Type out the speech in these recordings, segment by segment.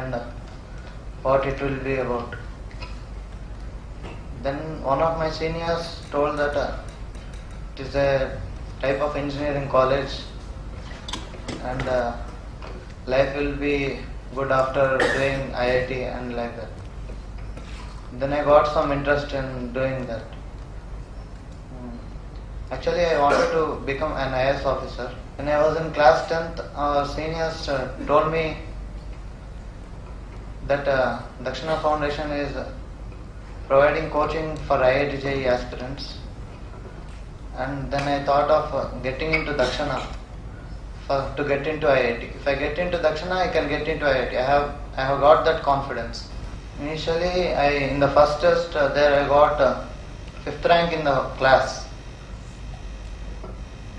and what it will be about. Then one of my seniors told that uh, it is a type of engineering college and uh, life will be good after doing IIT and like that. Then I got some interest in doing that. Hmm. Actually, I wanted to become an IS officer. When I was in class 10th, our seniors uh, told me that uh, Dakshana Foundation is providing coaching for IIT JEE aspirants. And then I thought of uh, getting into Dakshana for, to get into IIT. If I get into Dakshana, I can get into IIT. I have I have got that confidence. Initially, I in the first test uh, there I got uh, fifth rank in the class.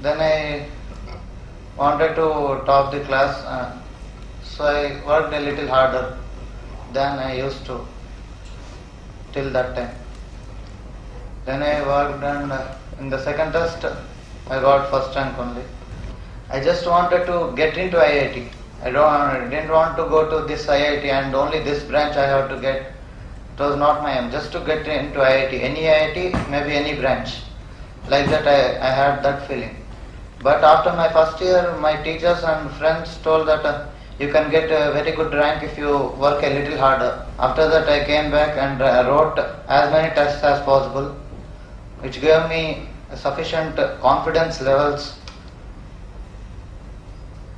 Then I wanted to top the class, uh, so I worked a little harder than I used to till that time. Then I worked and uh, in the second test I got first rank only. I just wanted to get into IIT. I don't I didn't want to go to this IIT and only this branch I have to get. It was not my aim. Just to get into IIT. Any IIT, maybe any branch. Like that I, I had that feeling. But after my first year, my teachers and friends told that uh, you can get a very good rank if you work a little harder. After that, I came back and uh, wrote as many tests as possible, which gave me sufficient confidence levels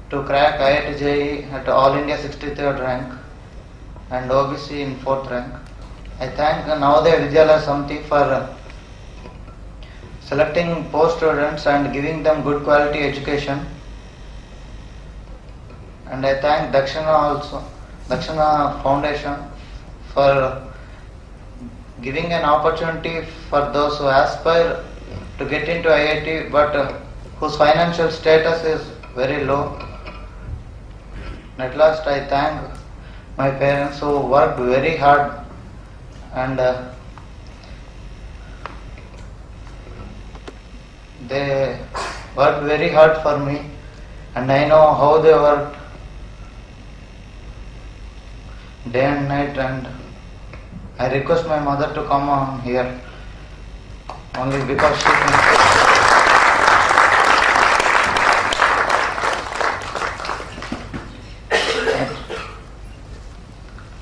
to crack IIT at All India 63rd rank and OBC in 4th rank. I thank Navodaya Vidyalaya Samiti for selecting post students and giving them good quality education. And I thank Dakshana also, Dakshana Foundation for giving an opportunity for those who aspire to get into IIT but uh, whose financial status is very low. At last, I thank my parents who worked very hard and uh, they worked very hard for me. And I know how they worked day and night and I request my mother to come on here only because she can.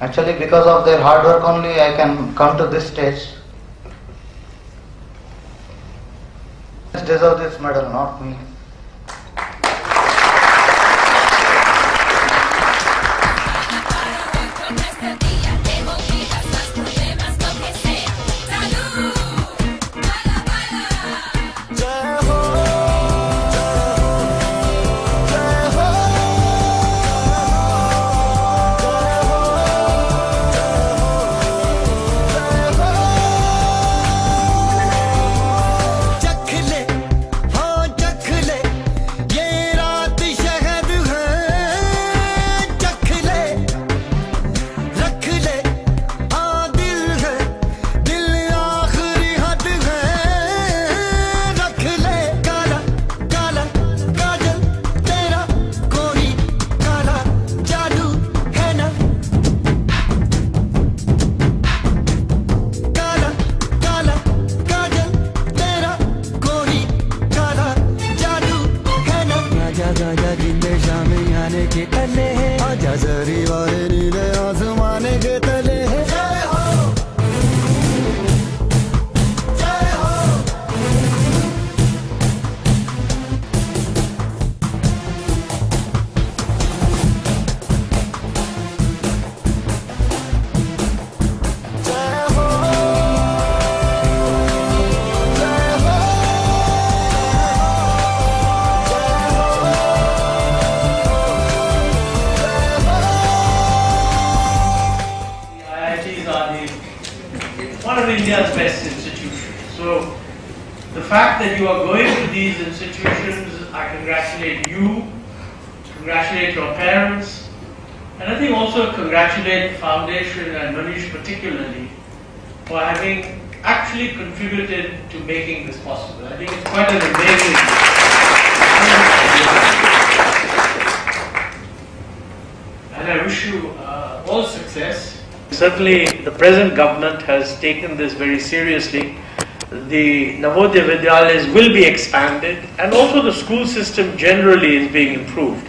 Actually, because of their hard work only, I can come to this stage. Deserve this medal, not me. get a name. One of India's best institutions. So the fact that you are going to these institutions, I congratulate you, congratulate your parents, and I think also congratulate the foundation and Mohnish particularly for having actually contributed to making this possible. I think it's quite an amazing. and I wish you uh, all success. Certainly, the present government has taken this very seriously. The Navodaya Vidyalayas will be expanded, and also the school system generally is being improved.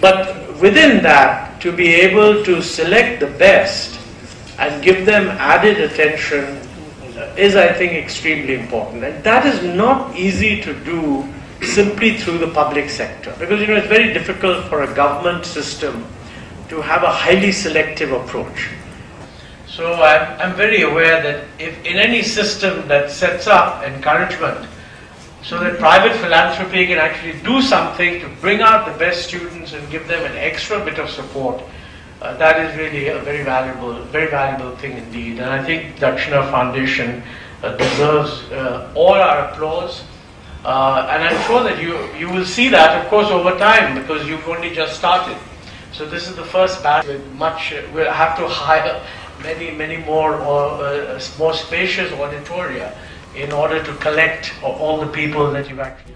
But within that, to be able to select the best and give them added attention is, I think, extremely important. And that is not easy to do simply through the public sector because you know it's very difficult for a government system to have a highly selective approach. So I'm, I'm very aware that if in any system that sets up encouragement so that private philanthropy can actually do something to bring out the best students and give them an extra bit of support, uh, that is really a very valuable, very valuable thing indeed. And I think Dakshana Foundation uh, deserves uh, all our applause. Uh, and I'm sure that you, you will see that, of course, over time because you've only just started. So this is the first batch with much, uh, we'll have to hire many, many more or uh, more spacious auditoria in order to collect all the people that you've actually